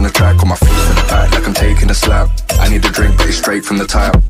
on the track, on my feet to the back, like I'm taking a slap. I need a drink, but it's straight from the tap.